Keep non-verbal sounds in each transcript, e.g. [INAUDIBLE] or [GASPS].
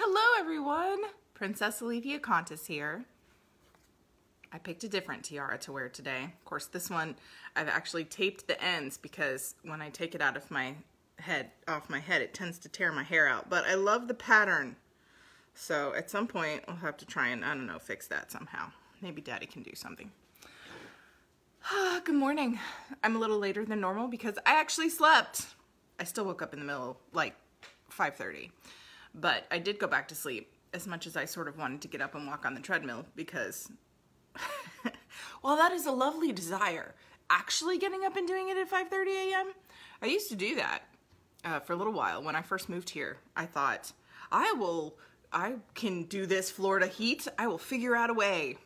Hello everyone! Princess Alethea Kontis here. I picked a different tiara to wear today. Of course, this one I've actually taped the ends because when I take it out of my head, off my head, it tends to tear my hair out. But I love the pattern. So at some point, I'll have to try and, I don't know, fix that somehow. Maybe daddy can do something. [SIGHS] Good morning. I'm a little later than normal because I actually slept. I still woke up in the middle, like 5.30. But I did go back to sleep as much as I sort of wanted to get up and walk on the treadmill because, [LAUGHS] well, that is a lovely desire. Actually getting up and doing it at 5.30 a.m., I used to do that uh, for a little while. When I first moved here, I thought, I will, I can do this Florida heat. I will figure out a way.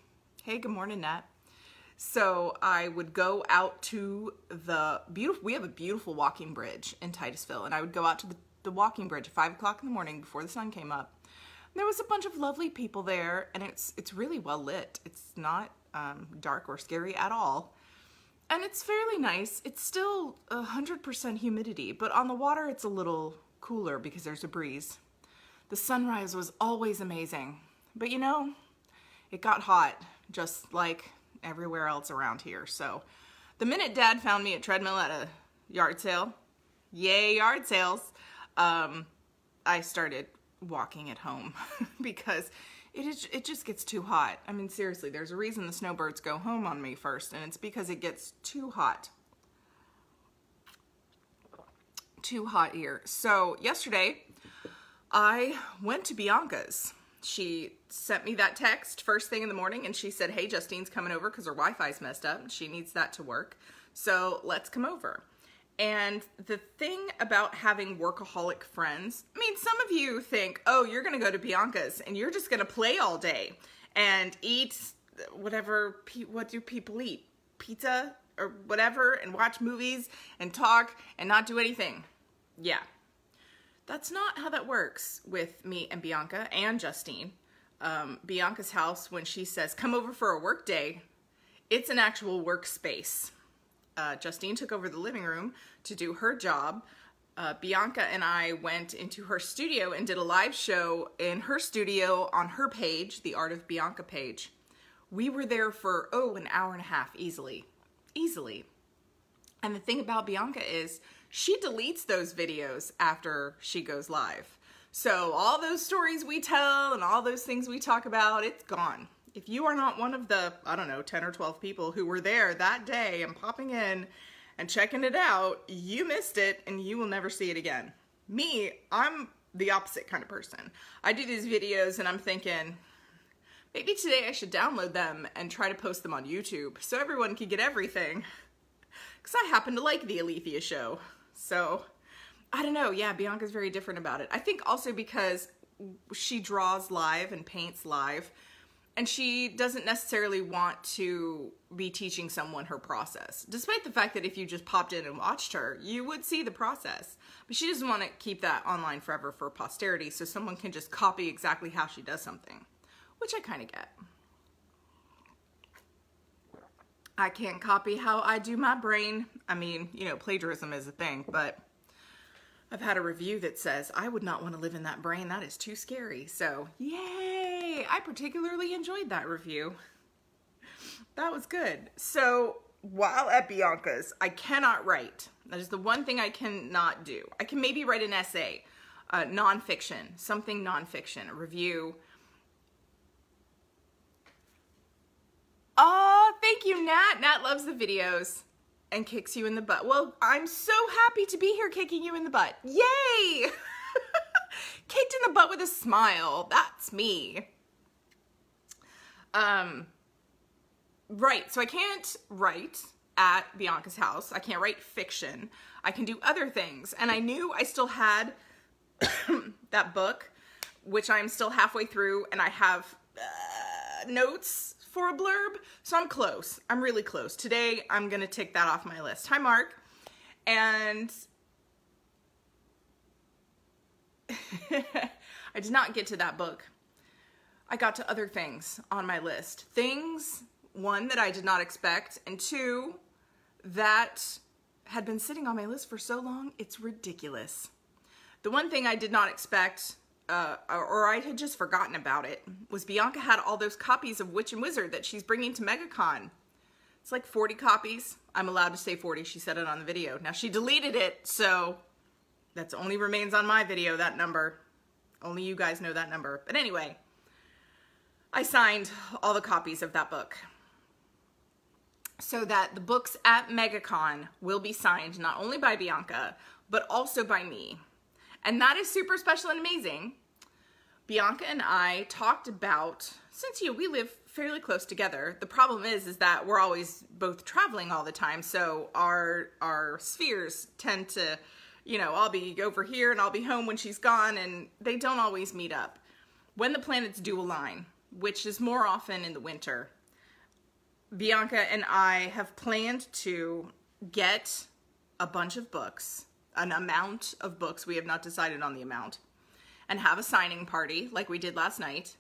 Hey, good morning, Nat. So I would go out to the beautiful, we have a beautiful walking bridge in Titusville, and I would go out to the, the walking bridge at five o'clock in the morning before the sun came up. There was a bunch of lovely people there, and it's it's really well lit. It's not um, dark or scary at all. And it's fairly nice. It's still 100% humidity, but on the water it's a little cooler because there's a breeze. The sunrise was always amazing. But you know, it got hot, just like everywhere else around here. So the minute dad found me at treadmill at a yard sale, yay yard sales, um, I started walking at home [LAUGHS] because it is it just gets too hot. I mean seriously, there's a reason the snowbirds go home on me first and it's because it gets too hot. Too hot here. So yesterday I went to Bianca's. She sent me that text first thing in the morning and she said, "Hey, Justine's coming over cuz her Wi-Fi's messed up. She needs that to work. So, let's come over." And the thing about having workaholic friends, I mean, some of you think, oh, you're going to go to Bianca's and you're just going to play all day and eat whatever, what do people eat? Pizza or whatever and watch movies and talk and not do anything. Yeah. That's not how that works with me and Bianca and Justine. Um, Bianca's house, when she says, come over for a work day, it's an actual workspace uh, Justine took over the living room to do her job. Uh, Bianca and I went into her studio and did a live show in her studio on her page, the Art of Bianca page. We were there for, oh, an hour and a half easily. Easily. And the thing about Bianca is she deletes those videos after she goes live. So all those stories we tell and all those things we talk about, it's gone if you are not one of the, I don't know, 10 or 12 people who were there that day and popping in and checking it out, you missed it and you will never see it again. Me, I'm the opposite kind of person. I do these videos and I'm thinking, maybe today I should download them and try to post them on YouTube so everyone can get everything. Because I happen to like the Alethea show. So, I don't know. Yeah, Bianca's very different about it. I think also because she draws live and paints live and she doesn't necessarily want to be teaching someone her process. Despite the fact that if you just popped in and watched her you would see the process. But she doesn't want to keep that online forever for posterity so someone can just copy exactly how she does something which i kind of get. I can't copy how i do my brain. I mean you know plagiarism is a thing but I've had a review that says, I would not want to live in that brain. That is too scary. So, yay! I particularly enjoyed that review. That was good. So, while at Bianca's, I cannot write. That is the one thing I cannot do. I can maybe write an essay, uh, nonfiction, something nonfiction, a review. Oh, thank you, Nat. Nat loves the videos and kicks you in the butt. Well, I'm so happy to be here kicking you in the butt. Yay! [LAUGHS] Kicked in the butt with a smile. That's me. Um, right, so I can't write at Bianca's house. I can't write fiction. I can do other things. And I knew I still had [COUGHS] that book, which I'm still halfway through, and I have uh, notes for a blurb. So I'm close. I'm really close. Today, I'm going to tick that off my list. Hi, Mark. And [LAUGHS] I did not get to that book. I got to other things on my list. Things, one, that I did not expect, and two, that had been sitting on my list for so long, it's ridiculous. The one thing I did not expect uh, or I had just forgotten about it, was Bianca had all those copies of Witch and Wizard that she's bringing to MegaCon. It's like 40 copies. I'm allowed to say 40. She said it on the video. Now she deleted it, so that's only remains on my video, that number. Only you guys know that number. But anyway, I signed all the copies of that book so that the books at MegaCon will be signed not only by Bianca, but also by me. And that is super special and amazing. Bianca and I talked about, since you we live fairly close together, the problem is is that we're always both traveling all the time. So our our spheres tend to, you know, I'll be over here and I'll be home when she's gone and they don't always meet up. When the planets do align, which is more often in the winter, Bianca and I have planned to get a bunch of books, an amount of books, we have not decided on the amount, and have a signing party like we did last night.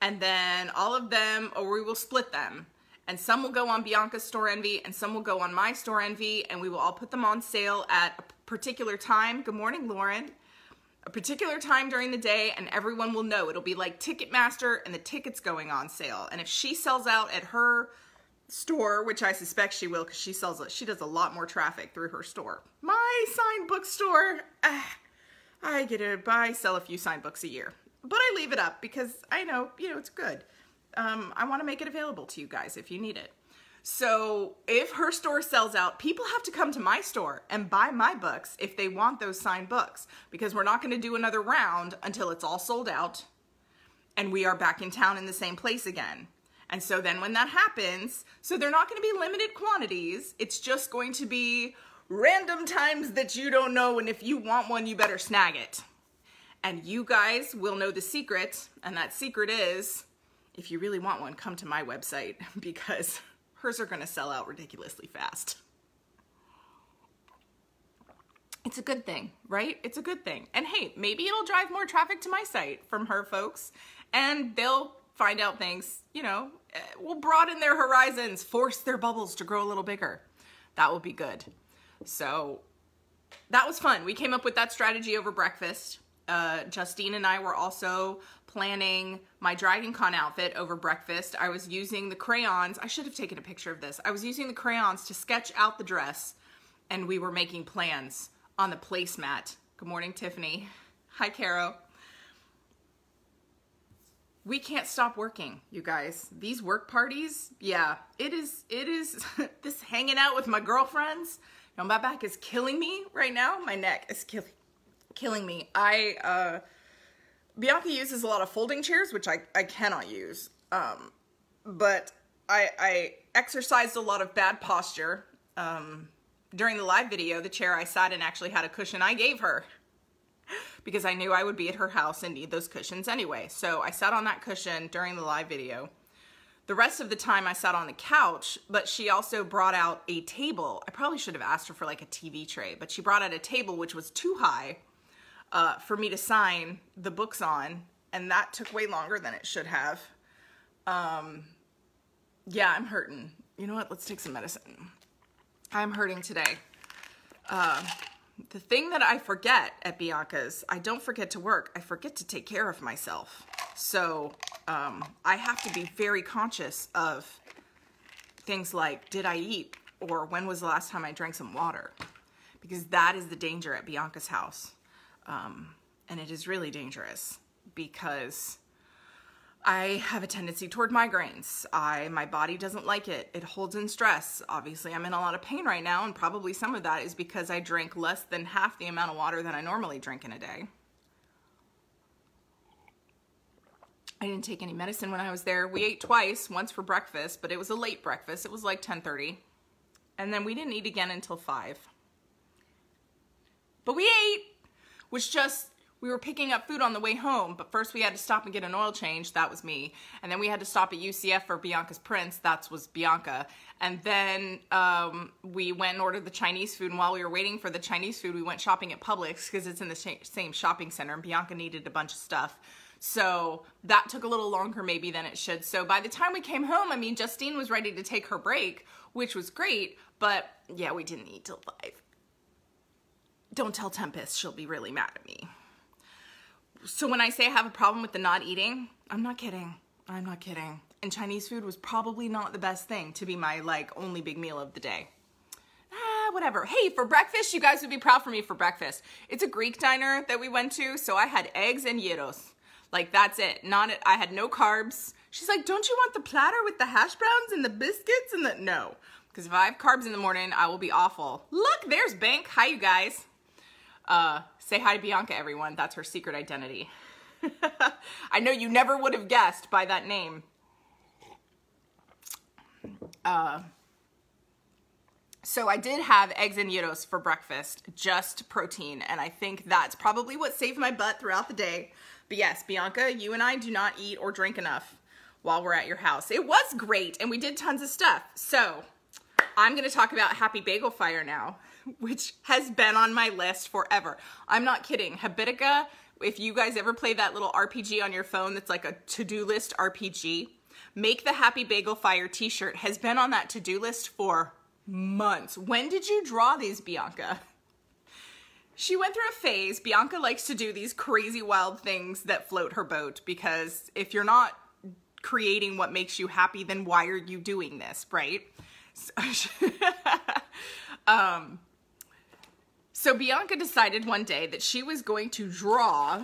And then all of them, or we will split them. And some will go on Bianca's Store Envy and some will go on my Store Envy and we will all put them on sale at a particular time. Good morning, Lauren. A particular time during the day and everyone will know. It'll be like Ticketmaster and the tickets going on sale. And if she sells out at her store, which I suspect she will because she sells she does a lot more traffic through her store. My signed bookstore, ah, I get to buy, sell a few signed books a year. But I leave it up because I know, you know, it's good. Um, I want to make it available to you guys if you need it. So if her store sells out, people have to come to my store and buy my books if they want those signed books because we're not going to do another round until it's all sold out and we are back in town in the same place again. And so then when that happens, so they're not going to be limited quantities. It's just going to be random times that you don't know. And if you want one, you better snag it. And you guys will know the secret. And that secret is, if you really want one, come to my website [LAUGHS] because hers are going to sell out ridiculously fast. It's a good thing, right? It's a good thing. And hey, maybe it'll drive more traffic to my site from her folks and they'll find out things, you know, eh, will broaden their horizons, force their bubbles to grow a little bigger. That will be good. So that was fun. We came up with that strategy over breakfast. Uh, Justine and I were also planning my Dragon Con outfit over breakfast. I was using the crayons. I should have taken a picture of this. I was using the crayons to sketch out the dress and we were making plans on the placemat. Good morning, Tiffany. Hi, Caro we can't stop working, you guys. These work parties, yeah, it is, it is [LAUGHS] this hanging out with my girlfriends. Know, my back is killing me right now. My neck is killing, killing me. I, uh, Bianca uses a lot of folding chairs, which I, I cannot use. Um, but I, I exercised a lot of bad posture. Um, during the live video, the chair I sat in actually had a cushion I gave her [LAUGHS] because I knew I would be at her house and need those cushions anyway. So I sat on that cushion during the live video. The rest of the time I sat on the couch, but she also brought out a table. I probably should have asked her for like a TV tray, but she brought out a table which was too high uh, for me to sign the books on, and that took way longer than it should have. Um, yeah, I'm hurting. You know what? Let's take some medicine. I'm hurting today. Uh, the thing that I forget at Bianca's, I don't forget to work. I forget to take care of myself. So um, I have to be very conscious of things like, did I eat? Or when was the last time I drank some water? Because that is the danger at Bianca's house. Um, and it is really dangerous because I have a tendency toward migraines. I my body doesn't like it. It holds in stress. Obviously, I'm in a lot of pain right now, and probably some of that is because I drink less than half the amount of water that I normally drink in a day. I didn't take any medicine when I was there. We ate twice, once for breakfast, but it was a late breakfast. It was like 10:30. And then we didn't eat again until 5. But we ate, which just we were picking up food on the way home, but first we had to stop and get an oil change. That was me. And then we had to stop at UCF for Bianca's Prince. That was Bianca. And then um, we went and ordered the Chinese food. And while we were waiting for the Chinese food, we went shopping at Publix because it's in the same shopping center. And Bianca needed a bunch of stuff. So that took a little longer maybe than it should. So by the time we came home, I mean, Justine was ready to take her break, which was great. But yeah, we didn't eat till 5. Don't tell Tempest. She'll be really mad at me so when I say I have a problem with the not eating, I'm not kidding. I'm not kidding. And Chinese food was probably not the best thing to be my like only big meal of the day. Ah, whatever. Hey, for breakfast, you guys would be proud for me for breakfast. It's a Greek diner that we went to, so I had eggs and gyros. Like that's it. Not I had no carbs. She's like, "Don't you want the platter with the hash browns and the biscuits and the no?" Because if I have carbs in the morning, I will be awful. Look, there's Bank. Hi, you guys. Uh, say hi to Bianca, everyone. That's her secret identity. [LAUGHS] I know you never would have guessed by that name. Uh, so I did have eggs and gyros for breakfast, just protein, and I think that's probably what saved my butt throughout the day. But yes, Bianca, you and I do not eat or drink enough while we're at your house. It was great, and we did tons of stuff. So I'm gonna talk about Happy Bagel Fire now, which has been on my list forever. I'm not kidding. Habitica, if you guys ever play that little RPG on your phone that's like a to-do list RPG, Make the Happy Bagel Fire t-shirt has been on that to-do list for months. When did you draw these, Bianca? She went through a phase. Bianca likes to do these crazy wild things that float her boat because if you're not creating what makes you happy, then why are you doing this, right? So, [LAUGHS] um, so Bianca decided one day that she was going to draw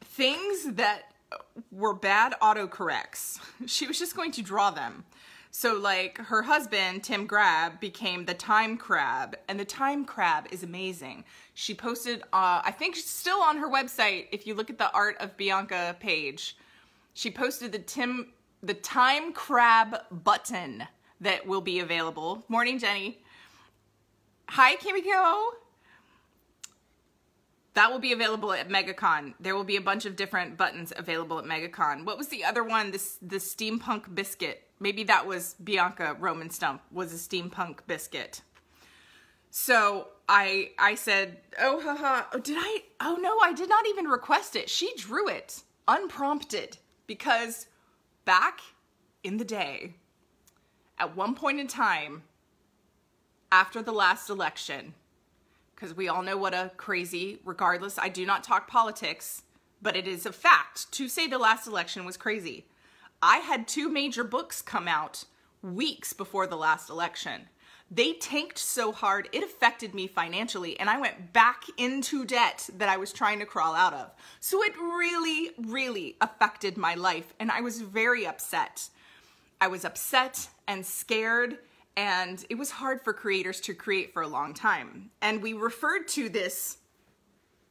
things that were bad autocorrects. [LAUGHS] She was just going to draw them. So like her husband, Tim Grab, became the Time Crab, and the Time Crab is amazing. She posted, uh, I think still on her website, if you look at the Art of Bianca page, she posted the Tim, the Time Crab button that will be available. Morning, Jenny. Hi, Kimiko. That will be available at MegaCon. There will be a bunch of different buttons available at MegaCon. What was the other one? This the steampunk biscuit. Maybe that was Bianca Roman Stumpff was a steampunk biscuit. So I I said, oh haha, oh, did I? Oh no, I did not even request it. She drew it unprompted because back in the day, at one point in time, after the last election, because we all know what a crazy, regardless, I do not talk politics, but it is a fact to say the last election was crazy. I had two major books come out weeks before the last election. They tanked so hard, it affected me financially, and I went back into debt that I was trying to crawl out of. So it really, really affected my life, and I was very upset. I was upset and scared and it was hard for creators to create for a long time. And we referred to this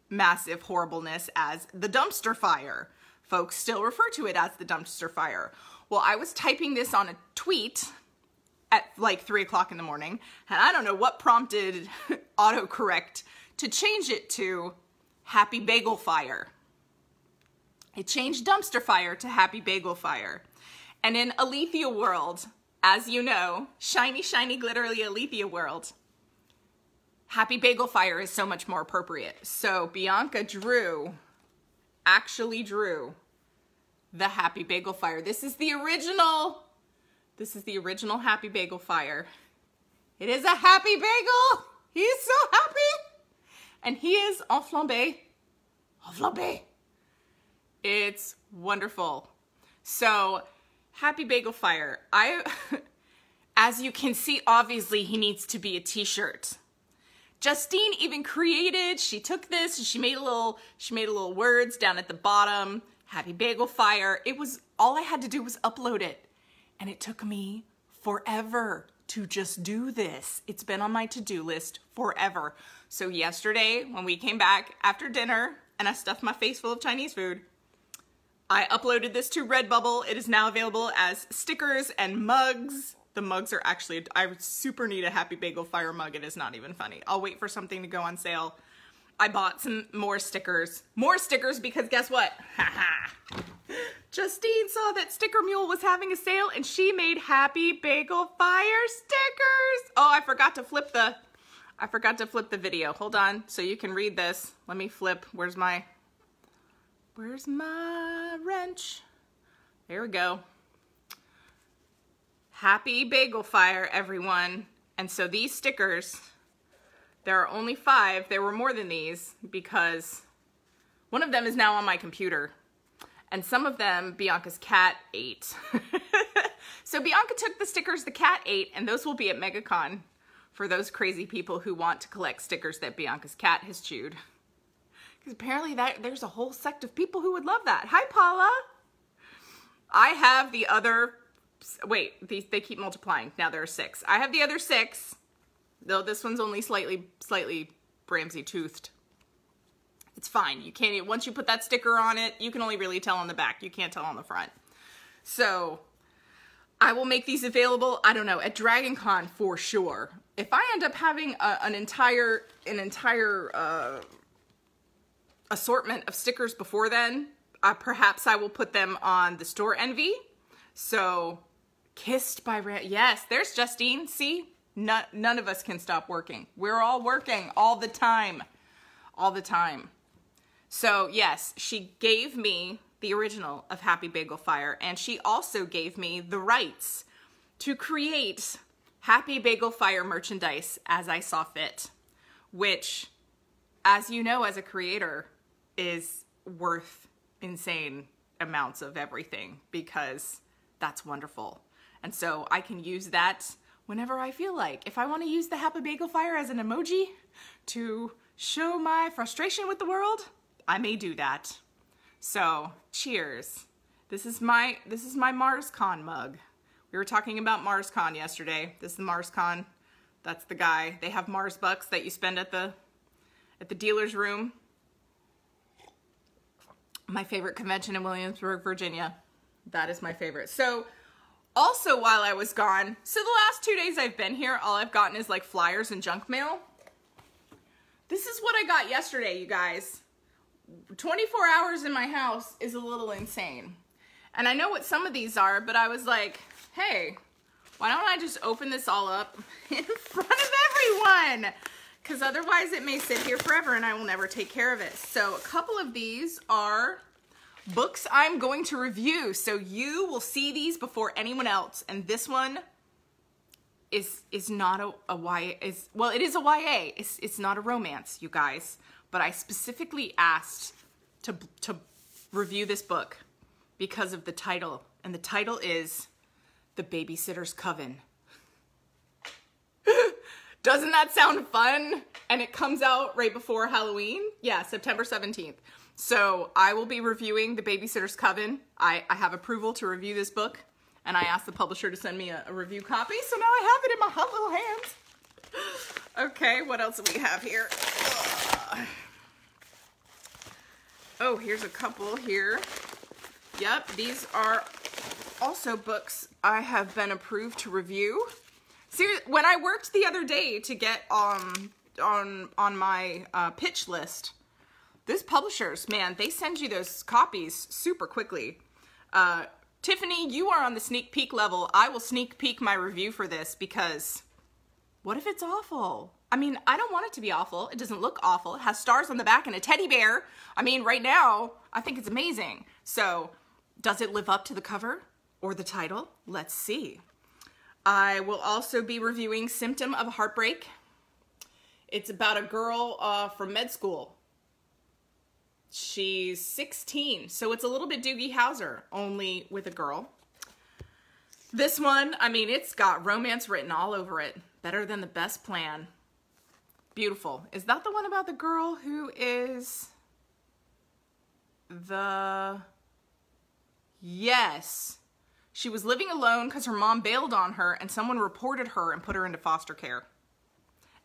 massive horribleness as the dumpster fire. Folks still refer to it as the dumpster fire. Well, I was typing this on a tweet at like three o'clock in the morning, and I don't know what prompted [LAUGHS] autocorrect to change it to happy bagel fire. It changed dumpster fire to happy bagel fire. And in Alethea world, as you know, shiny, shiny, glittery Alethea world, Happy Bagel Fire is so much more appropriate. So Bianca drew, actually drew the Happy Bagel Fire. This is the original, this is the original Happy Bagel Fire. It is a happy bagel. He is so happy. And he is en flambé. En flambé. It's wonderful. So Happy Bagel Fire. I, [LAUGHS] as you can see, obviously he needs to be a t-shirt. Justine even created, she took this and she made a little, she made a little words down at the bottom, Happy Bagel Fire. It was, all I had to do was upload it. And it took me forever to just do this. It's been on my to-do list forever. So yesterday, when we came back after dinner and I stuffed my face full of Chinese food, I uploaded this to Redbubble. It is now available as stickers and mugs. The mugs are actually, I super need a Happy Bagel Fire mug. It is not even funny. I'll wait for something to go on sale. I bought some more stickers. More stickers because guess what? [LAUGHS] Justine saw that Sticker Mule was having a sale and she made Happy Bagel Fire stickers. Oh, I forgot to flip the, I forgot to flip the video. Hold on so you can read this. Let me flip. Where's my, Where's my wrench? There we go. Happy Bagel Fire, everyone. And so these stickers, there are only five. There were more than these because One of them is now on my computer, and some of them Bianca's cat ate. [LAUGHS] so Bianca took the stickers the cat ate, and those will be at MegaCon for those crazy people who want to collect stickers that Bianca's cat has chewed. Because apparently that there's a whole sect of people who would love that. Hi, Paula. I have the other, wait, they keep multiplying. Now there are six. I have the other six, though this one's only slightly, slightly Ramsey toothed. It's fine. You can't, once you put that sticker on it, you can only really tell on the back. You can't tell on the front. So I will make these available, I don't know, at Dragon Con for sure. If I end up having a, an entire, an entire, uh, assortment of stickers before then, uh, perhaps I will put them on the store envy. So kissed by Ran yes, there's Justine. See, none, none of us can stop working. We're all working all the time, all the time. So yes, she gave me the original of Happy Bagel Fire, and she also gave me the rights to create Happy Bagel Fire merchandise as I saw fit, which, as you know, as a creator, is worth insane amounts of everything because that's wonderful. And so I can use that whenever I feel like. If I want to use the Happy Bagel Fire as an emoji to show my frustration with the world, I may do that. So, cheers. This is my this is my MarsCon mug. We were talking about MarsCon yesterday. This is the MarsCon. That's the guy. They have Mars bucks that you spend at the at the dealer's room my favorite convention in Williamsburg, Virginia. That is my favorite. So also while I was gone, so the last two days I've been here, all I've gotten is like flyers and junk mail. This is what I got yesterday, you guys. 24 hours in my house is a little insane. And I know what some of these are, but I was like, hey, why don't I just open this all up [LAUGHS] in front of everyone? because otherwise it may sit here forever and I will never take care of it. So a couple of these are books I'm going to review. So you will see these before anyone else. And this one is is not a, a YA. Is, well, it is a YA. It's, it's not a romance, you guys. But I specifically asked to, to review this book because of the title. And the title is The Babysitter's Coven. [LAUGHS] Doesn't that sound fun? And it comes out right before Halloween. Yeah, September 17th. So I will be reviewing The Babysitter's Coven. I, I have approval to review this book. And I asked the publisher to send me a, a review copy. So now I have it in my hot little hands. [GASPS] Okay, what else do we have here? Oh, here's a couple here. Yep, these are also books I have been approved to review. Seriously, when I worked the other day to get um on on my uh, pitch list, this publishers, man, they send you those copies super quickly. Uh, Tiffany, you are on the sneak peek level. I will sneak peek my review for this because what if it's awful? I mean, I don't want it to be awful. It doesn't look awful. It has stars on the back and a teddy bear. I mean, right now, I think it's amazing. So, does it live up to the cover or the title? Let's see. I will also be reviewing Symptom of Heartbreak. It's about a girl uh, from med school. She's 16, so it's a little bit Doogie Howser, only with a girl. This one, I mean, it's got romance written all over it. Better than the best plan. Beautiful. Is that the one about the girl who is the... Yes. She was living alone because her mom bailed on her and someone reported her and put her into foster care.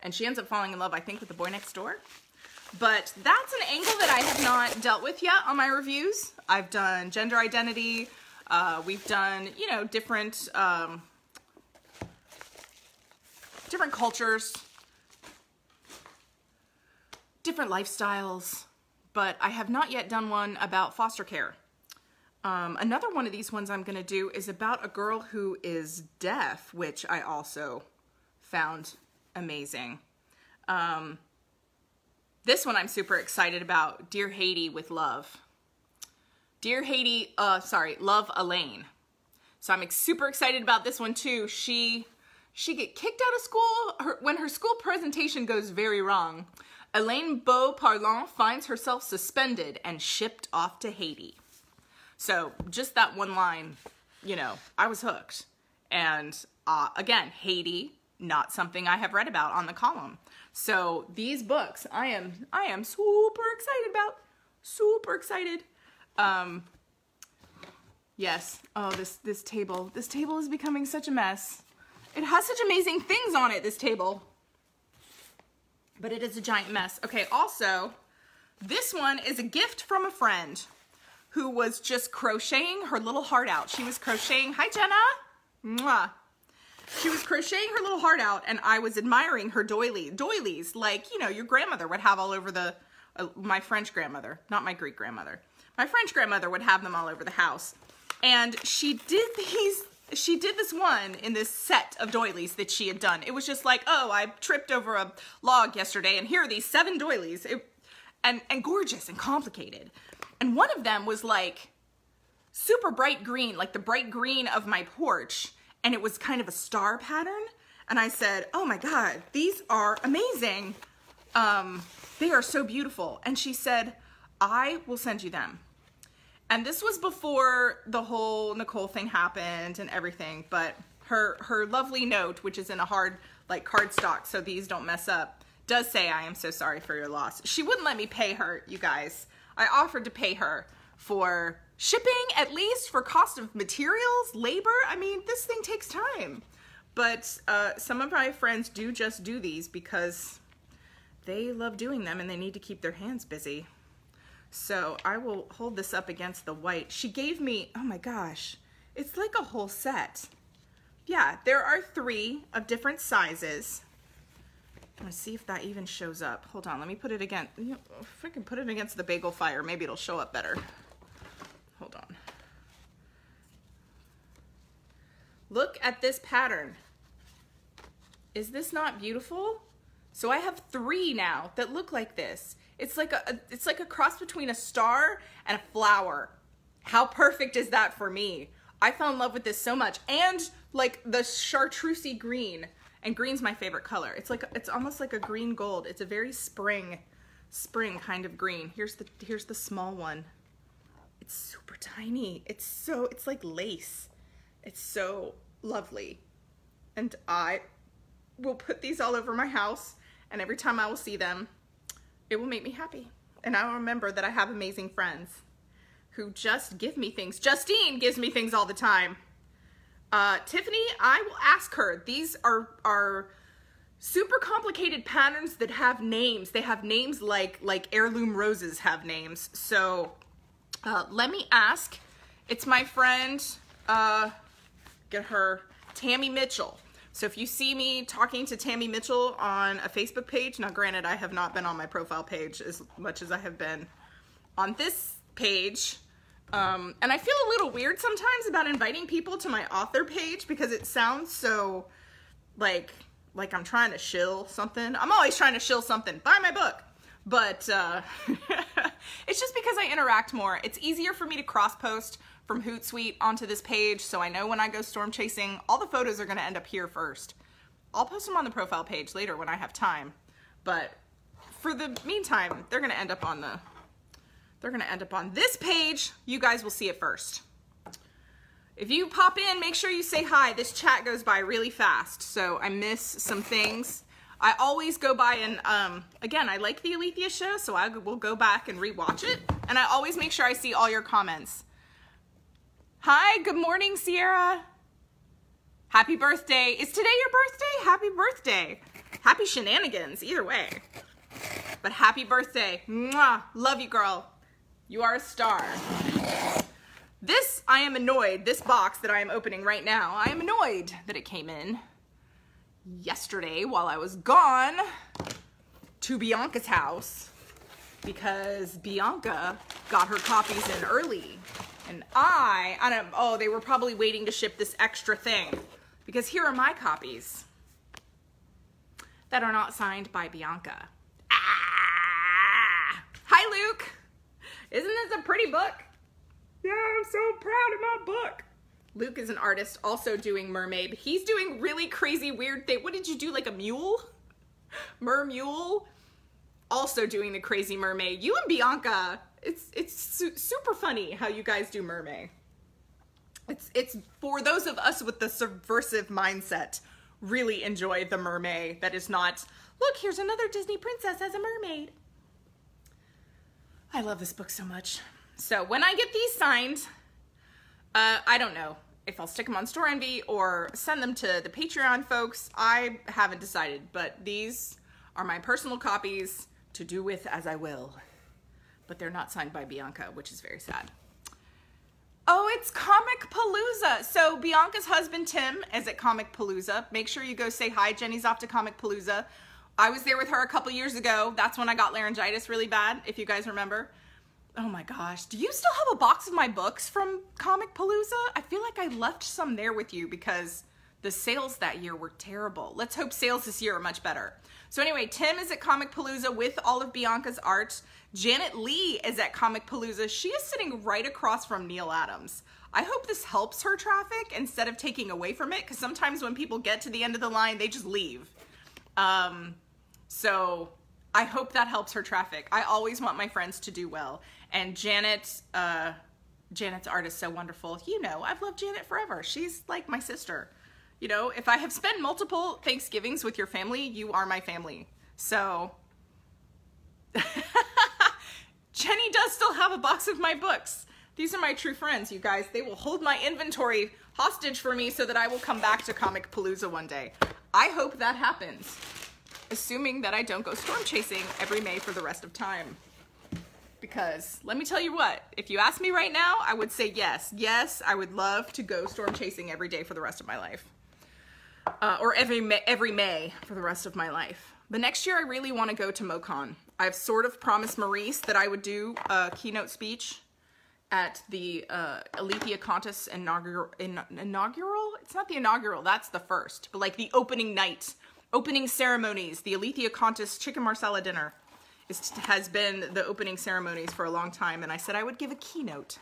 And she ends up falling in love, I think, with the boy next door. But that's an angle that I have not dealt with yet on my reviews. I've done gender identity. Uh, we've done, you know, different, um, different cultures, different lifestyles, but I have not yet done one about foster care. Um, another one of these ones I'm going to do is about a girl who is deaf, which I also found amazing. Um, this one I'm super excited about, Dear Haiti with Love. Dear Haiti, uh, sorry, Love Elaine. So I'm super excited about this one too. She she get kicked out of school her, when her school presentation goes very wrong. Elaine Beauparlant finds herself suspended and shipped off to Haiti. So just that one line, you know, I was hooked. And uh, again, Haiti, not something I have read about on the column. So these books, I am I am super excited about. Super excited. Um, yes. Oh, this this table. This table is becoming such a mess. It has such amazing things on it. This table but it is a giant mess. Okay, also, this one is a gift from a friend who was just crocheting her little heart out. She was crocheting, hi Jenna, Mwah. She was crocheting her little heart out and I was admiring her doily, doilies, like, you know, your grandmother would have all over the, uh, my French grandmother, not my Greek grandmother. My French grandmother would have them all over the house. And she did these she did this one in this set of doilies that she had done. It was just like, oh, I tripped over a log yesterday and here are these seven doilies. It, and, and gorgeous and complicated. And one of them was like super bright green, like the bright green of my porch. And it was kind of a star pattern. And I said, oh my God, these are amazing. Um, they are so beautiful. And she said, I will send you them. And this was before the whole Nicole thing happened and everything, but her her lovely note, which is in a hard like cardstock so these don't mess up, does say I am so sorry for your loss. She wouldn't let me pay her, you guys. I offered to pay her for shipping at least for cost of materials, labor. I mean, this thing takes time. But uh, some of my friends do just do these because they love doing them and they need to keep their hands busy. So I will hold this up against the white. She gave me, oh my gosh, it's like a whole set. Yeah, there are three of different sizes. Let's see if that even shows up. Hold on, let me put it again. If I can put it against the bagel fire, maybe it'll show up better. Hold on. Look at this pattern. Is this not beautiful? So I have three now that look like this. It's like a, it's like a cross between a star and a flower. How perfect is that for me? I fell in love with this so much. And like the chartreusey green. And green's my favorite color. It's like, it's almost like a green gold. It's a very spring, spring kind of green. Here's the, here's the small one. It's super tiny. It's so, it's like lace. It's so lovely. And I will put these all over my house. And every time I will see them, it will make me happy. And I will remember that I have amazing friends who just give me things. Justine gives me things all the time. Uh, Tiffany, I will ask her. These are, are super complicated patterns that have names. They have names like, like heirloom roses have names. So uh, let me ask. It's my friend, uh, get her, Tammy Mitchell. So if you see me talking to Tammy Mitchell on a Facebook page, now granted I have not been on my profile page as much as I have been on this page, um, and I feel a little weird sometimes about inviting people to my author page because it sounds so like like I'm trying to shill something. I'm always trying to shill something. Buy my book. But uh, [LAUGHS] it's just because I interact more. It's easier for me to cross post from Hootsuite onto this page so I know when I go storm chasing, all the photos are gonna end up here first. I'll post them on the profile page later when I have time, but for the meantime, they're gonna end up on the, they're gonna end up on this page. You guys will see it first. If you pop in, make sure you say hi. This chat goes by really fast, so I miss some things. I always go by and, um, again, I like the Alethea show, so I will go back and rewatch it. And I always make sure I see all your comments. Hi, good morning, Sierra. Happy birthday. Is today your birthday? Happy birthday. Happy shenanigans, either way. But happy birthday. Mwah. Love you, girl. You are a star. This, I am annoyed, this box that I am opening right now, I am annoyed that it came in yesterday while I was gone to Bianca's house because Bianca got her copies in early and I, I don't, oh, they were probably waiting to ship this extra thing because here are my copies that are not signed by Bianca. Ah! Hi, Luke. Isn't this a pretty book? Yeah, I'm so proud of my book. Luke is an artist also doing mermaid. He's doing really crazy weird thing. What did you do? Like a mule? Mermule? also doing the crazy mermaid. You and Bianca, it's it's su super funny how you guys do mermaid. It's it's for those of us with the subversive mindset really enjoy the mermaid that is not look here's another Disney princess as a mermaid. I love this book so much. So when I get these signed, uh, I don't know if I'll stick them on Store Envy or send them to the Patreon folks. I haven't decided, but these are my personal copies to do with as I will. But they're not signed by Bianca, which is very sad. Oh, it's Comic Palooza. So Bianca's husband Tim is at Comic Palooza. Make sure you go say hi. Jenny's off to Comic Palooza. I was there with her a couple years ago. That's when I got laryngitis really bad, if you guys remember. Oh my gosh. Do you still have a box of my books from Comic Palooza? I feel like I left some there with you because the sales that year were terrible. Let's hope sales this year are much better. So anyway, Tim is at Comic Palooza with all of Bianca's art. Janet Lee is at Comic Palooza. She is sitting right across from Neal Adams. I hope this helps her traffic instead of taking away from it because sometimes when people get to the end of the line, they just leave. Um, so I hope that helps her traffic. I always want my friends to do well. And Janet, uh, Janet's art is so wonderful. You know, I've loved Janet forever. She's like my sister. You know, if I have spent multiple Thanksgivings with your family, you are my family. So, [LAUGHS] Jenny does still have a box of my books. These are my true friends, you guys. They will hold my inventory hostage for me so that I will come back to Comic Palooza one day. I hope that happens, assuming that I don't go storm chasing every May for the rest of time because let me tell you what, if you ask me right now, I would say yes. Yes, I would love to go storm chasing every day for the rest of my life. Uh, or every May, every May for the rest of my life. But next year I really want to go to MoCon. I've sort of promised Maurice that I would do a keynote speech at the uh, Alethea Kontis inaugural, in, inaugural? It's not the inaugural, that's the first. But like the opening night, opening ceremonies, the Alethea Kontis Chicken Marsala dinner is, has been the opening ceremonies for a long time, and I said I would give a keynote.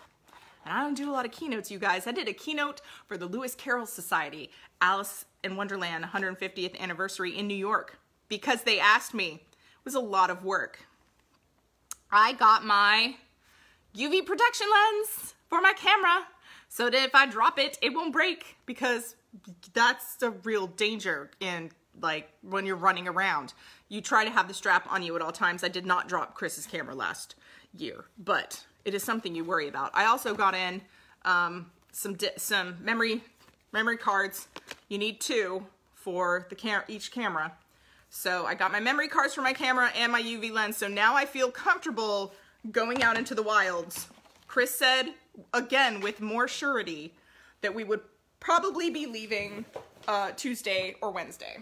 And I don't do a lot of keynotes, you guys. I did a keynote for the Lewis Carroll Society, Alice in Wonderland 150th anniversary in New York, because they asked me. It was a lot of work. I got my UV protection lens for my camera so that if I drop it, it won't break because that's the real danger in like when you're running around. You try to have the strap on you at all times. I did not drop Chris's camera last year, but it is something you worry about. I also got in um, some some memory memory cards. You need two for the cam each camera. So I got my memory cards for my camera and my UV lens. So now I feel comfortable going out into the wilds. Chris said, again, with more surety, that we would probably be leaving uh, Tuesday or Wednesday.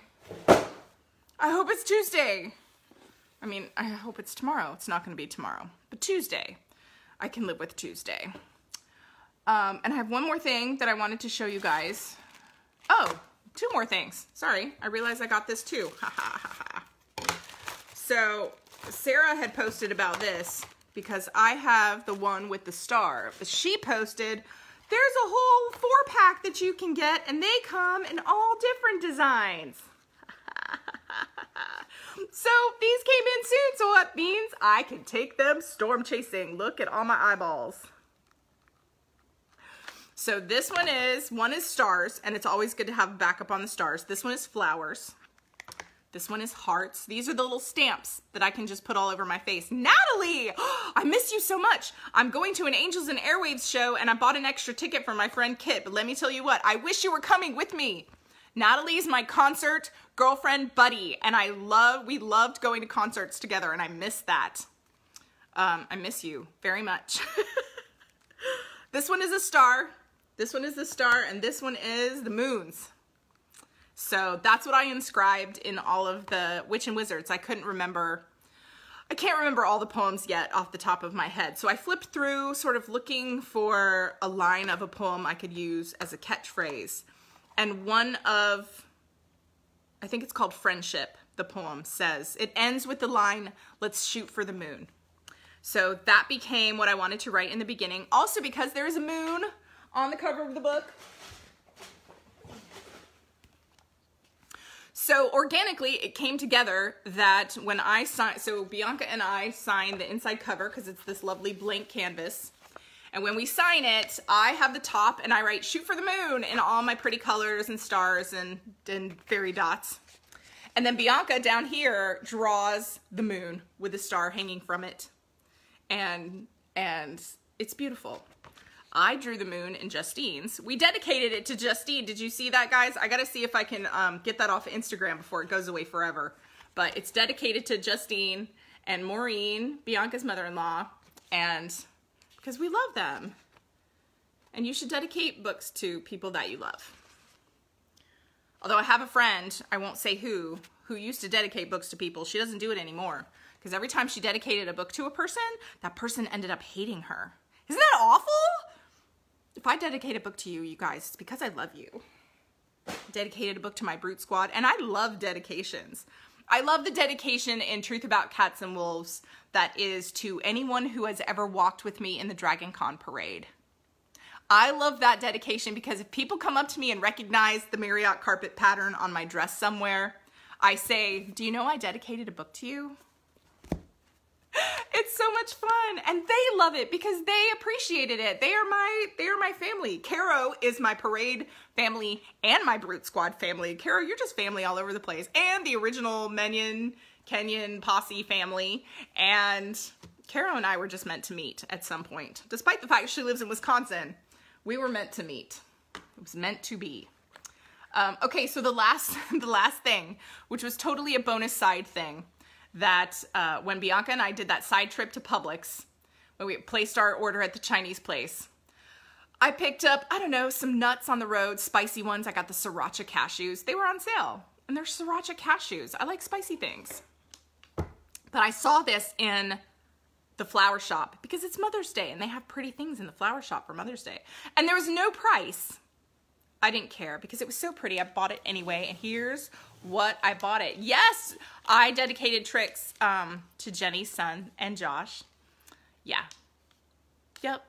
I hope it's Tuesday. I mean, I hope it's tomorrow. It's not going to be tomorrow, but Tuesday. I can live with Tuesday. Um, and I have one more thing that I wanted to show you guys. Oh, two more things. Sorry, I realized I got this too. so Sarah had posted about this because I have the one with the star. She posted, there's a whole four pack that you can get and they come in all different designs. [LAUGHS] so these came in soon, so what means I can take them storm chasing. Look at all my eyeballs. So this one is, one is stars, and it's always good to have backup on the stars. This one is flowers. This one is hearts. These are the little stamps that I can just put all over my face. Natalie, [GASPS] I miss you so much. I'm going to an Angels and Airwaves show and I bought an extra ticket for my friend Kit, but let me tell you what, I wish you were coming with me. Natalie's my concert girlfriend buddy, and I love, we loved going to concerts together, and I miss that. Um, I miss you very much. [LAUGHS] this one is a star, this one is the star, and this one is the moons. So that's what I inscribed in all of the Witch and Wizards. I couldn't remember, I can't remember all the poems yet off the top of my head. So I flipped through sort of looking for a line of a poem I could use as a catchphrase. And one of, I think it's called Friendship, the poem says, it ends with the line, let's shoot for the moon. So that became what I wanted to write in the beginning. Also because there is a moon on the cover of the book. So organically, it came together that when I signed, so Bianca and I signed the inside cover because it's this lovely blank canvas. And when we sign it, I have the top and I write shoot for the moon in all my pretty colors and stars and, and fairy dots. And then Bianca down here draws the moon with a star hanging from it. And, and it's beautiful. I drew the moon in Justine's. We dedicated it to Justine. Did you see that, guys? I gotta see if I can um, get that off Instagram before it goes away forever. But it's dedicated to Justine and Maureen, Bianca's mother-in-law, and because we love them. And you should dedicate books to people that you love. Although I have a friend, I won't say who, who used to dedicate books to people. She doesn't do it anymore. Because every time she dedicated a book to a person, that person ended up hating her. Isn't that awful? If I dedicate a book to you, you guys, it's because I love you. dedicated a book to my Brute Squad, and I love dedications. I love the dedication in Truth About Cats and Wolves that is to anyone who has ever walked with me in the Dragon Con parade. I love that dedication because if people come up to me and recognize the Marriott carpet pattern on my dress somewhere, I say, do you know I dedicated a book to you? [LAUGHS] It's so much fun and they love it because they appreciated it. They are my they are my family. Caro is my parade family and my Brute Squad family. Caro, you're just family all over the place. And the original Menyon Kenyon posse family and Caro and I were just meant to meet at some point. Despite the fact she lives in Wisconsin, we were meant to meet. It was meant to be. Um, okay, so the last [LAUGHS] the last thing, which was totally a bonus side thing, that uh, when Bianca and I did that side trip to Publix, when we placed our order at the Chinese place, I picked up, I don't know, some nuts on the road, spicy ones. I got the sriracha cashews. They were on sale, and they're sriracha cashews. I like spicy things. But I saw this in the flower shop because it's Mother's Day and they have pretty things in the flower shop for Mother's Day. And there was no price. I didn't care because it was so pretty. I bought it anyway. And here's what I bought it. Yes, I dedicated tricks um, to Jenny's son and Josh. Yeah. Yep.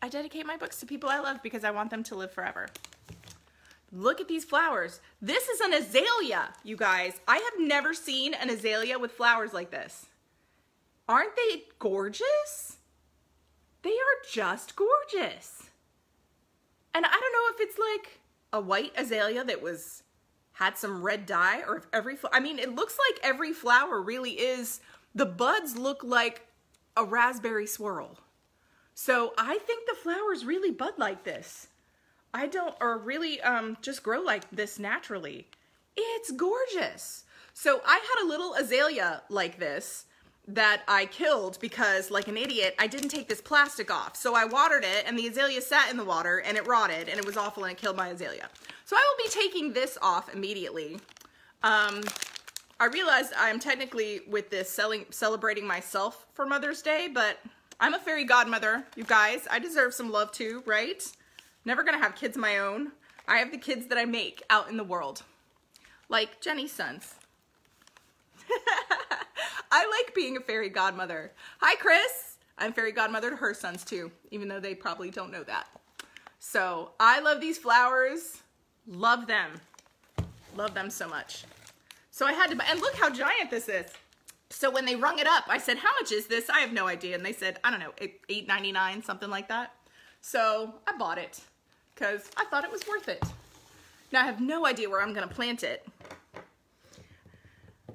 I dedicate my books to people I love because I want them to live forever. Look at these flowers. This is an azalea, you guys. I have never seen an azalea with flowers like this. Aren't they gorgeous? They are just gorgeous. And I don't know if it's like a white azalea that was had some red dye or if every, I mean, it looks like every flower really is, the buds look like a raspberry swirl. So I think the flowers really bud like this. I don't, or really um, just grow like this naturally. It's gorgeous. So I had a little azalea like this that I killed because, like an idiot, I didn't take this plastic off. So I watered it, and the azalea sat in the water, and it rotted, and it was awful, and it killed my azalea. So I will be taking this off immediately. Um, I realized I'm technically with this selling, celebrating myself for Mother's Day, but I'm a fairy godmother, you guys. I deserve some love too, right? Never gonna have kids of my own. I have the kids that I make out in the world. Like Jenny's sons. [LAUGHS] [LAUGHS] I like being a fairy godmother. Hi, Chris. I'm fairy godmother to her sons too, even though they probably don't know that. So I love these flowers. Love them. Love them so much. So I had to buy, and look how giant this is. So when they rung it up, I said, how much is this? I have no idea. And they said, I don't know, $8.99, something like that. So I bought it because I thought it was worth it. Now I have no idea where I'm gonna plant it.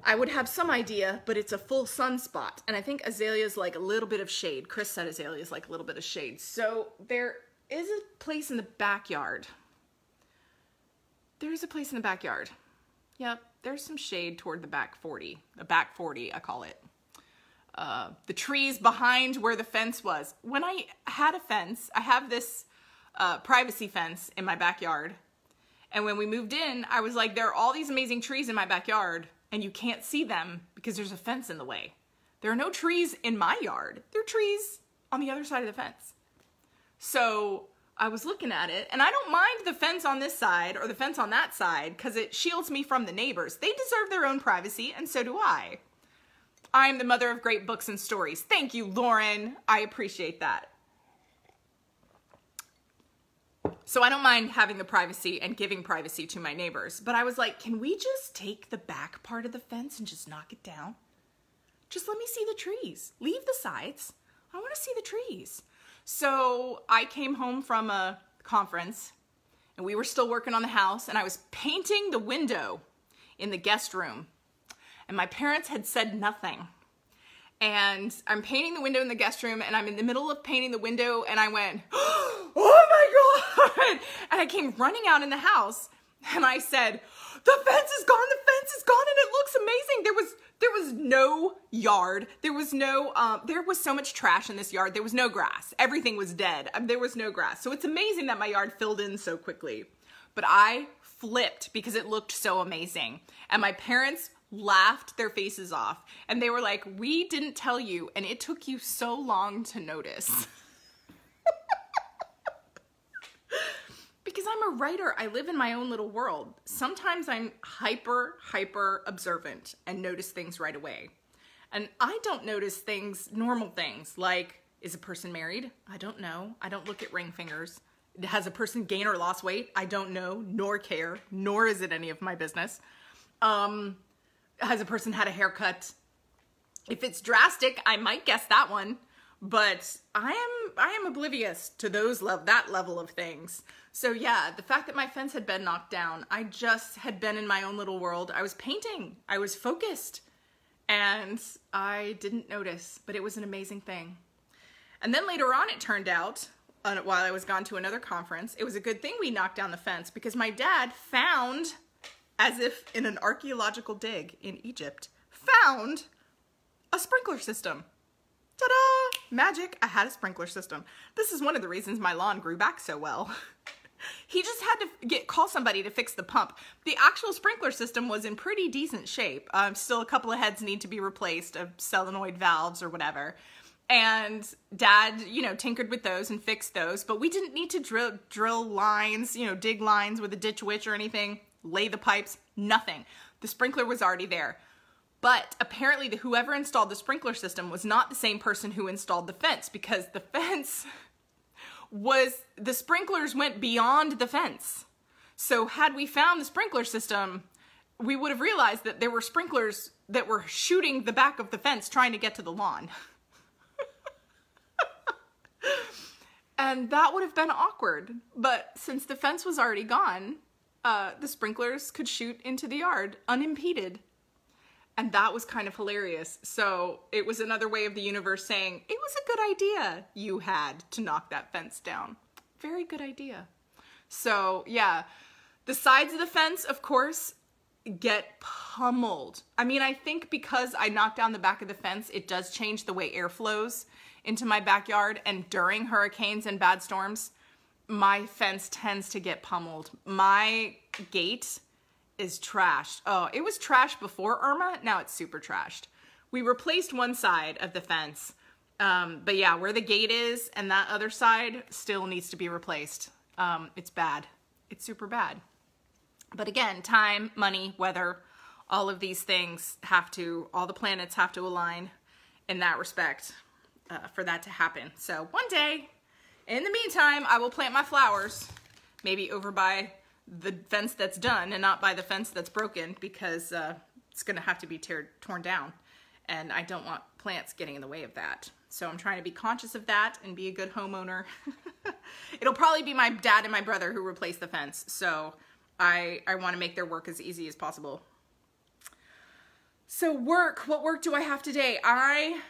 I would have some idea, but it's a full sunspot. And I think azalea's like a little bit of shade. Chris said azalea's like a little bit of shade. So there is a place in the backyard. There is a place in the backyard. Yep, there's some shade toward the back 40. The back 40, I call it. Uh, the trees behind where the fence was. When I had a fence, I have this uh, privacy fence in my backyard. And when we moved in, I was like, there are all these amazing trees in my backyard and you can't see them because there's a fence in the way. There are no trees in my yard. There are trees on the other side of the fence. So I was looking at it, and I don't mind the fence on this side or the fence on that side because it shields me from the neighbors. They deserve their own privacy, and so do I. I am the mother of great books and stories. Thank you, Lauren. I appreciate that. So I don't mind having the privacy and giving privacy to my neighbors. But I was like, can we just take the back part of the fence and just knock it down? Just let me see the trees. Leave the sides. I want to see the trees. So I came home from a conference and we were still working on the house and I was painting the window in the guest room. And my parents had said nothing. And I'm painting the window in the guest room and I'm in the middle of painting the window and I went, [GASPS] oh my God. And I came running out in the house and I said, the fence is gone, the fence is gone and it looks amazing. There was there was no yard. There was no, um, there was so much trash in this yard. There was no grass. Everything was dead. Um, there was no grass. So it's amazing that my yard filled in so quickly. But I flipped because it looked so amazing. And my parents laughed their faces off. And they were like, we didn't tell you and it took you so long to notice. [LAUGHS] because I'm a writer. I live in my own little world. Sometimes I'm hyper, hyper observant and notice things right away. And I don't notice things, normal things, like is a person married? I don't know. I don't look at ring fingers. Has a person gained or lost weight? I don't know, nor care, nor is it any of my business. Um, has a person had a haircut? If it's drastic, I might guess that one but I am I am oblivious to those love that level of things. So yeah, the fact that my fence had been knocked down, I just had been in my own little world. I was painting. I was focused. And I didn't notice, but it was an amazing thing. And then later on it turned out uh, while I was gone to another conference, it was a good thing we knocked down the fence because my dad found as if in an archaeological dig in Egypt, found a sprinkler system. Ta-da! Magic, I had a sprinkler system. This is one of the reasons my lawn grew back so well. [LAUGHS] he just had to get call somebody to fix the pump. The actual sprinkler system was in pretty decent shape. Um, still a couple of heads need to be replaced of solenoid valves or whatever. And dad, you know, tinkered with those and fixed those, but we didn't need to drill drill lines, you know, dig lines with a ditch witch or anything, lay the pipes, nothing. The sprinkler was already there. But apparently, the, whoever installed the sprinkler system was not the same person who installed the fence because the [LAUGHS] fence was the sprinklers went beyond the fence. So, had we found the sprinkler system, we would have realized that there were sprinklers that were shooting the back of the fence trying to get to the lawn. [LAUGHS] and that would have been awkward. But since the fence was already gone, uh, the sprinklers could shoot into the yard unimpeded. And that was kind of hilarious. So it was another way of the universe saying, it was a good idea you had to knock that fence down. Very good idea. So yeah, the sides of the fence, of course, get pummeled. I mean, I think because I knocked down the back of the fence, it does change the way air flows into my backyard. And during hurricanes and bad storms, my fence tends to get pummeled. My gate is trashed. Oh, it was trashed before Irma. Now it's super trashed. We replaced one side of the fence. Um, but yeah, where the gate is and that other side still needs to be replaced. Um, it's bad. It's super bad. But again, time, money, weather, all of these things have to, all the planets have to align in that respect uh, for that to happen. So one day, in the meantime, I will plant my flowers, maybe over by the fence that's done and not by the fence that's broken because uh, it's going to have to be torn down. And I don't want plants getting in the way of that. So I'm trying to be conscious of that and be a good homeowner. [LAUGHS] It'll probably be my dad and my brother who replace the fence. So I, I want to make their work as easy as possible. So work, what work do I have today? I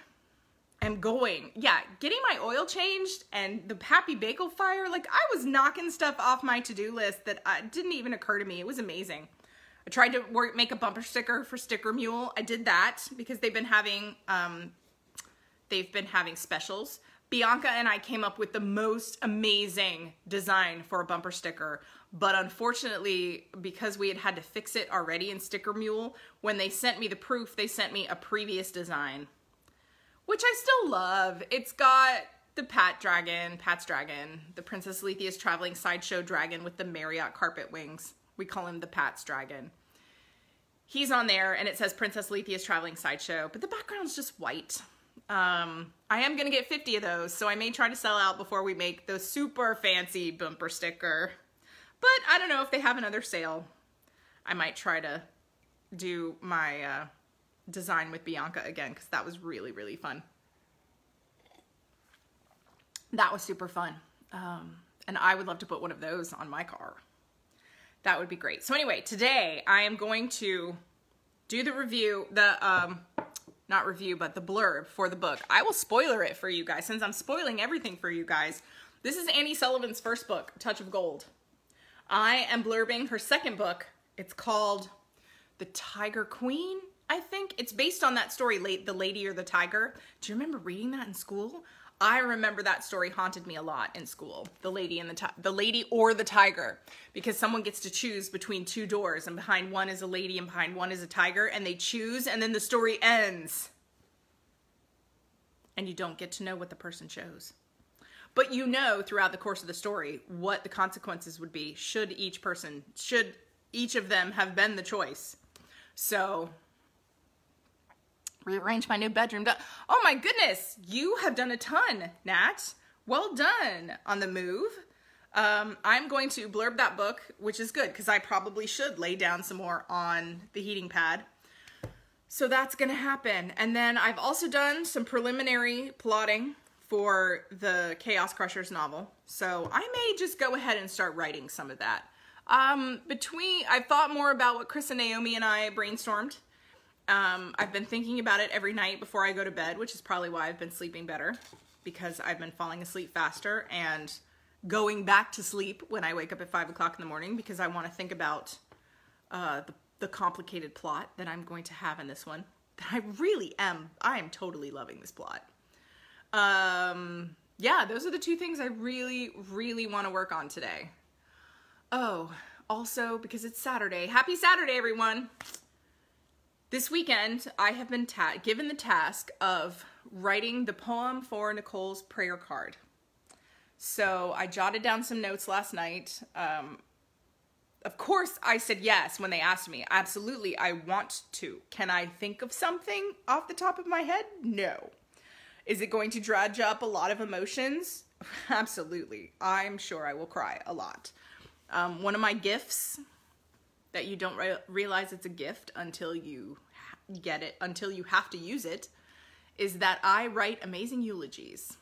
am going. Yeah, getting my oil changed and the Happy Bagel fire, like I was knocking stuff off my to-do list that uh, didn't even occur to me. It was amazing. I tried to work, make a bumper sticker for Sticker Mule. I did that because they've been having, um, they've been having specials. Bianca and I came up with the most amazing design for a bumper sticker. But unfortunately, because we had had to fix it already in Sticker Mule, when they sent me the proof, they sent me a previous design which I still love. It's got the Pat Dragon, Pat's Dragon, the Princess Alethea's traveling sideshow dragon with the Marriott carpet wings. We call him the Pat's Dragon. He's on there and it says Princess Alethea's traveling sideshow, but the background's just white. Um, I am gonna get 50 of those, so I may try to sell out before we make the super fancy bumper sticker. But I don't know if they have another sale. I might try to do my uh, design with Bianca again because that was really, really fun. That was super fun. Um, and I would love to put one of those on my car. That would be great. So anyway, today I am going to do the review, the, um, not review, but the blurb for the book. I will spoiler it for you guys since I'm spoiling everything for you guys. This is Annie Sullivan's first book, Touch of Gold. I am blurbing her second book. It's called The Tiger Queen, I think. It's based on that story, The Lady or the Tiger. Do you remember reading that in school? I remember that story haunted me a lot in school. The lady and the the lady or the tiger, because someone gets to choose between two doors, and behind one is a lady and behind one is a tiger, and they choose, and then the story ends, and you don't get to know what the person chose. But you know throughout the course of the story what the consequences would be should each person, should each of them have been the choice. So rearrange my new bedroom. Oh my goodness, you have done a ton, Nat. Well done on the move. Um, I'm going to blurb that book, which is good because I probably should lay down some more on the heating pad. So that's going to happen. And then I've also done some preliminary plotting for the Chaos Crushers novel. So I may just go ahead and start writing some of that. Um, between, I've thought more about what Chris and Naomi and I brainstormed um, I've been thinking about it every night before I go to bed, which is probably why I've been sleeping better because I've been falling asleep faster and going back to sleep when I wake up at five o'clock in the morning because I want to think about uh, the, the complicated plot that I'm going to have in this one. [LAUGHS] I really am, I am totally loving this plot. Um, yeah, those are the two things I really, really want to work on today. Oh, also because it's Saturday. Happy Saturday, everyone. This weekend, I have been given the task of writing the poem for Nicole's prayer card. So I jotted down some notes last night. Um, of course, I said yes when they asked me. Absolutely, I want to. Can I think of something off the top of my head? No. Is it going to dredge up a lot of emotions? [LAUGHS] Absolutely. I'm sure I will cry a lot. Um, one of my gifts that you don't re realize it's a gift until you get it, until you have to use it, is that I write amazing eulogies.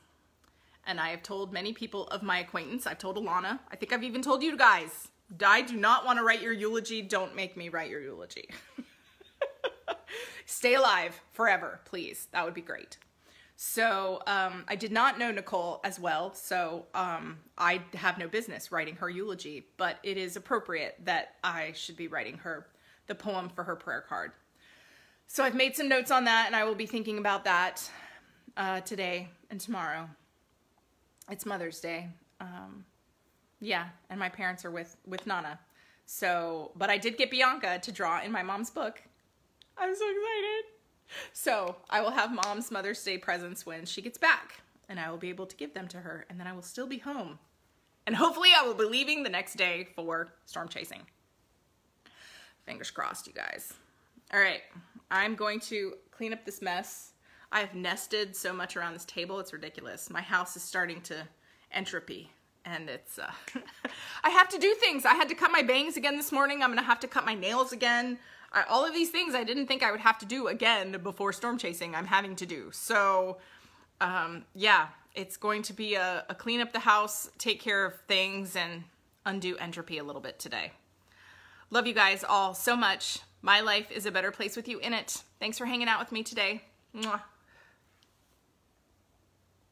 And I have told many people of my acquaintance, I've told Alana, I think I've even told you guys, I do not want to write your eulogy, don't make me write your eulogy. [LAUGHS] Stay alive forever, please. That would be great. So um, I did not know Nicole as well, so um, I have no business writing her eulogy, but it is appropriate that I should be writing her the poem for her prayer card. So I've made some notes on that, and I will be thinking about that uh, today and tomorrow. It's Mother's Day. Um, yeah, and my parents are with with Nana. So, but I did get Bianca to draw in my mom's book. I'm so excited. So I will have mom's Mother's Day presents when she gets back and I will be able to give them to her and then I will still be home. And hopefully I will be leaving the next day for storm chasing. Fingers crossed, you guys. All right, I'm going to clean up this mess. I have nested so much around this table, it's ridiculous. My house is starting to entropy and it's, uh, [LAUGHS] I have to do things. I had to cut my bangs again this morning. I'm gonna have to cut my nails again. I, all of these things I didn't think I would have to do again before storm chasing I'm having to do. So um, yeah, it's going to be a, a clean up the house, take care of things and undo entropy a little bit today. Love you guys all so much. My life is a better place with you in it. Thanks for hanging out with me today. Mwah.